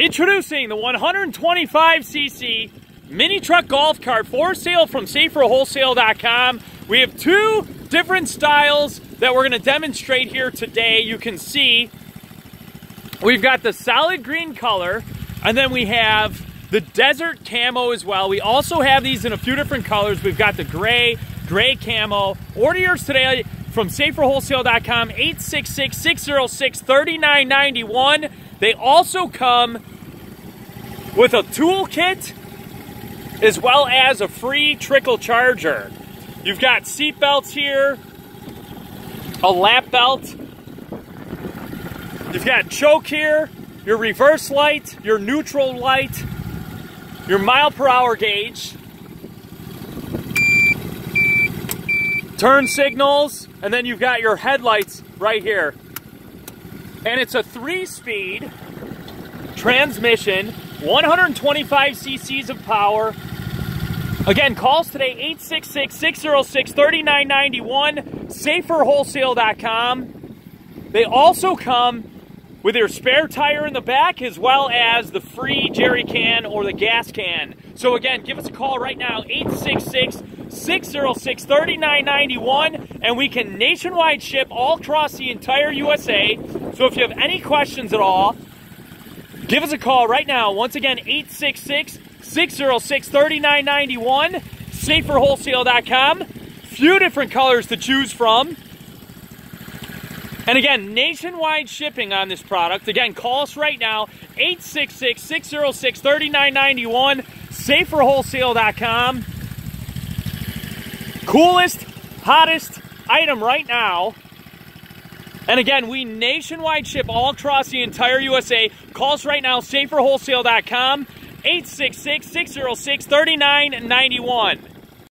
Introducing the 125cc mini truck golf cart for sale from saferwholesale.com. We have two different styles that we're going to demonstrate here today. You can see we've got the solid green color and then we have the desert camo as well. We also have these in a few different colors. We've got the gray, gray camo. Order yours today from saferwholesale.com, 866-606-3991. They also come with a toolkit as well as a free trickle charger. You've got seat belts here, a lap belt. You've got choke here, your reverse light, your neutral light, your mile per hour gauge, turn signals, and then you've got your headlights right here. And it's a three speed transmission, 125 cc's of power. Again, calls today 866 606 3991, saferwholesale.com. They also come with your spare tire in the back as well as the free jerry can or the gas can. So again, give us a call right now, 866 606 3991, and we can nationwide ship all across the entire USA. So if you have any questions at all, give us a call right now. Once again, 866 606 3991, saferwholesale.com. Few different colors to choose from. And again, nationwide shipping on this product. Again, call us right now, 866 606 3991, saferwholesale.com. Coolest, hottest item right now. And again, we nationwide ship all across the entire USA. Call us right now, saferwholesale.com, 866 606 3991.